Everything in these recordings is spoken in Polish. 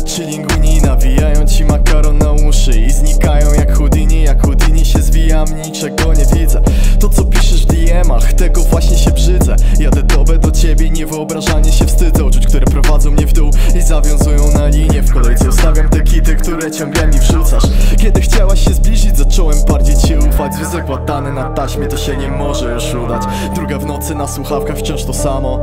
czy linguni Nawijają ci makaron na uszy I znikają jak Houdini. Jak Houdini się zwijam, niczego nie widzę. To co piszesz w DM-ach, tego właśnie się brzydzę. Jadę dobę do ciebie, niewyobrażanie się wstydzę. Uczuć, które prowadzą mnie w dół i zawiązują na linię W kolejce ustawiam te kity, które ciągle mi wrzucasz. Kiedy chciałaś się zbliżyć, zacząłem bardziej Związek łatany na taśmie, to się nie może już udać. Druga w nocy na słuchawkach wciąż to samo.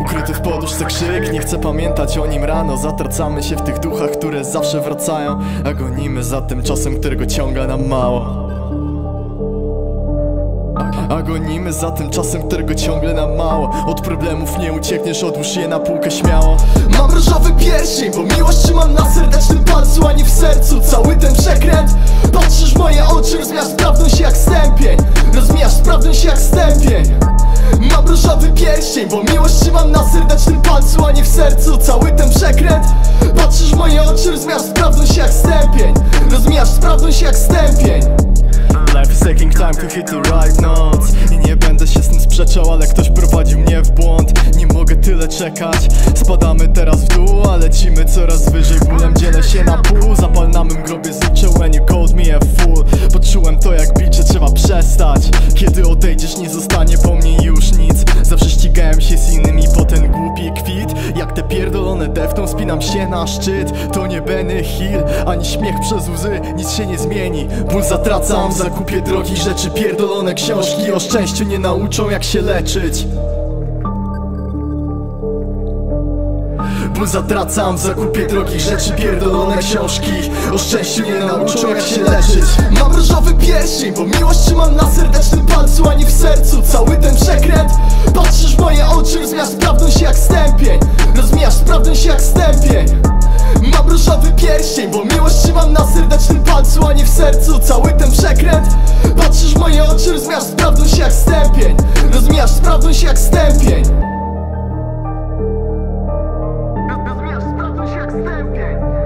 Ukryty w poduszce krzyk, nie chcę pamiętać o nim rano. Zatracamy się w tych duchach, które zawsze wracają. A gonimy za tym czasem, którego ciąga nam mało. A gonimy za tym czasem, którego ciągle nam mało. Od problemów nie uciekniesz, odłóż je na półkę śmiało. Mam różowy pierścień, bo miłość trzymam na serdecznym palcu, a nie w sercu. Cały ten przekręt Moje oczy, rozmijasz sprawność jak stępień. Rozmijasz sprawność jak stępień. Mam różowy pierścień, bo miłość trzymam na serdecznym palcu, a nie w sercu. Cały ten przekręt. Patrzysz w moje oczy, rozmijasz sprawność jak stępień. Rozmijasz sprawność jak stępień. Life is taking time to hit the right notes. I nie będę się z tym sprzeczał, ale ktoś prowadził mnie w błąd. Nie mogę tyle czekać. Spadamy teraz w dół, a lecimy coraz wyżej. Bólem dzielę się na pół. Zapal na pierdolone deftą spinam się na szczyt. To nie Benny Hill, ani śmiech przez łzy Nic się nie zmieni, ból zatracam w zakupie drogich rzeczy Pierdolone książki o szczęściu nie nauczą jak się leczyć. Ból zatracam w zakupie drogich rzeczy Pierdolone książki o szczęściu nie nauczą jak się leczyć. Mam różowy pierścień, bo miłość trzymam na serdecznym palcu, a nie w sercu. Cały ten przekręt stępień Zmierz, sprawdź jak stępień